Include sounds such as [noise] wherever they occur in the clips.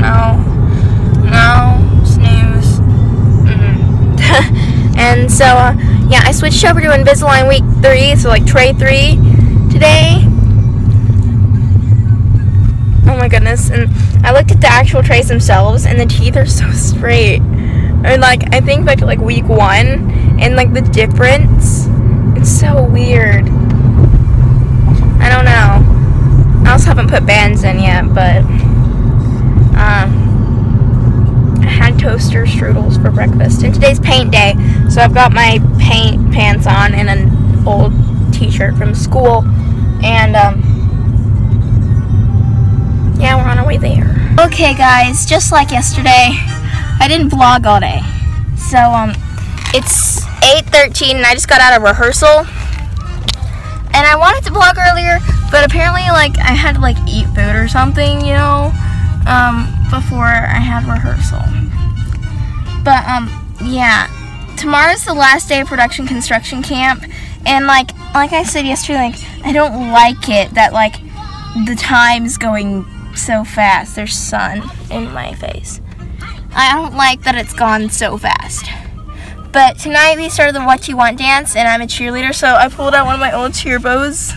no, no, snooze. Mm. [laughs] and so, uh, yeah, I switched over to Invisalign week three, so like tray three today. Oh my goodness. And I looked at the actual trays themselves and the teeth are so [laughs] straight. And like I think back to like week one and like the difference. It's so weird. I don't know. I also haven't put bands in yet, but toaster strudels for breakfast. And today's paint day, so I've got my paint pants on and an old t-shirt from school. And um yeah, we're on our way there. Okay, guys, just like yesterday, I didn't vlog all day. So, um, it's 8.13 and I just got out of rehearsal. And I wanted to vlog earlier, but apparently, like, I had to, like, eat food or something, you know, um, before I had rehearsal. But, um, yeah, tomorrow's the last day of production construction camp. And, like, like I said yesterday, like, I don't like it that, like, the time's going so fast. There's sun in my face. I don't like that it's gone so fast. But tonight we started the What You Want dance, and I'm a cheerleader, so I pulled out one of my old cheer bows.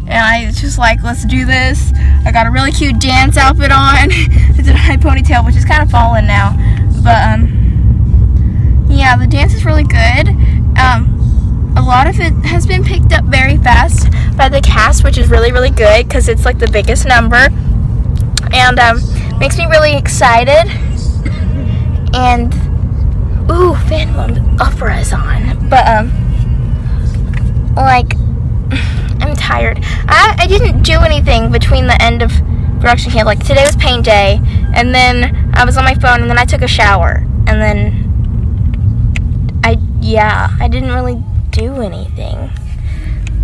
And I was just like, let's do this. I got a really cute dance outfit on. [laughs] it's a high ponytail, which is kind of fallen now. But, um, yeah, the dance is really good. Um, a lot of it has been picked up very fast by the cast, which is really, really good because it's like the biggest number and um, makes me really excited. And ooh, Phantom Opera is on, but um, like [sighs] I'm tired. I I didn't do anything between the end of production camp. Like today was paint day, and then I was on my phone, and then I took a shower, and then yeah I didn't really do anything.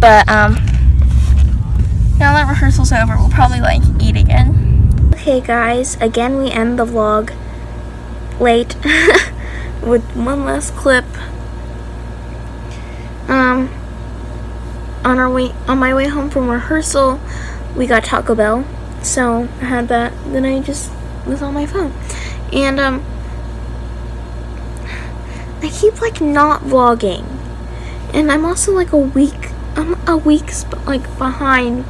But um, now that rehearsal's over, we'll probably like eat again. Okay guys, again we end the vlog late [laughs] with one last clip. Um, on our way, on my way home from rehearsal, we got Taco Bell, so I had that. Then I just was on my phone, and um, I keep like not vlogging, and I'm also like a week, I'm a week like behind,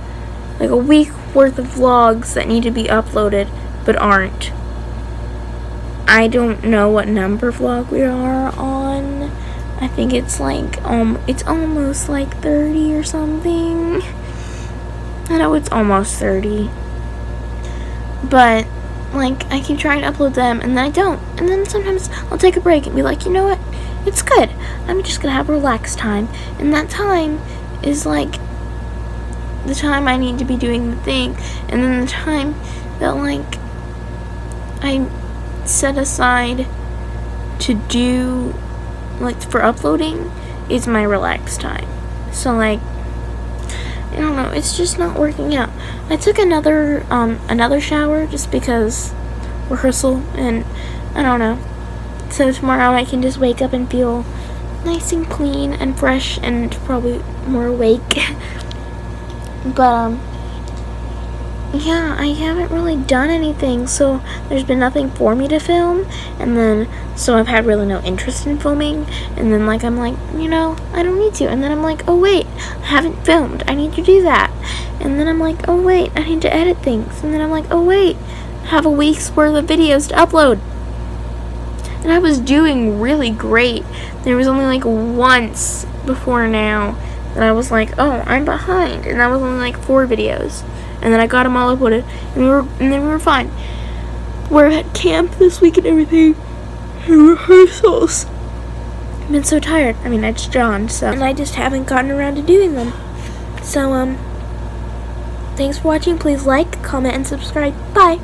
like a week worth of vlogs that need to be uploaded but aren't. I don't know what number vlog we are on. I think it's like um it's almost like 30 or something. I know it's almost 30. But like I keep trying to upload them and then I don't. And then sometimes I'll take a break and be like, you know what? It's good. I'm just gonna have a relaxed time. And that time is like the time I need to be doing the thing and then the time that like I set aside to do like for uploading is my relaxed time. So like I don't know, it's just not working out. I took another um another shower just because rehearsal and I don't know. So tomorrow I can just wake up and feel nice and clean and fresh and probably more awake. [laughs] But, um, yeah, I haven't really done anything, so there's been nothing for me to film, and then, so I've had really no interest in filming, and then, like, I'm like, you know, I don't need to, and then I'm like, oh, wait, I haven't filmed, I need to do that, and then I'm like, oh, wait, I need to edit things, and then I'm like, oh, wait, I have a week's worth of videos to upload, and I was doing really great, there was only, like, once before now, that I was like, oh, I'm behind. And that was only like four videos. And then I got them all uploaded. And, we were, and then we were fine. We're at camp this week and everything. And rehearsals. I've been so tired. I mean, it's John, so. And I just haven't gotten around to doing them. So, um, thanks for watching. Please like, comment, and subscribe. Bye.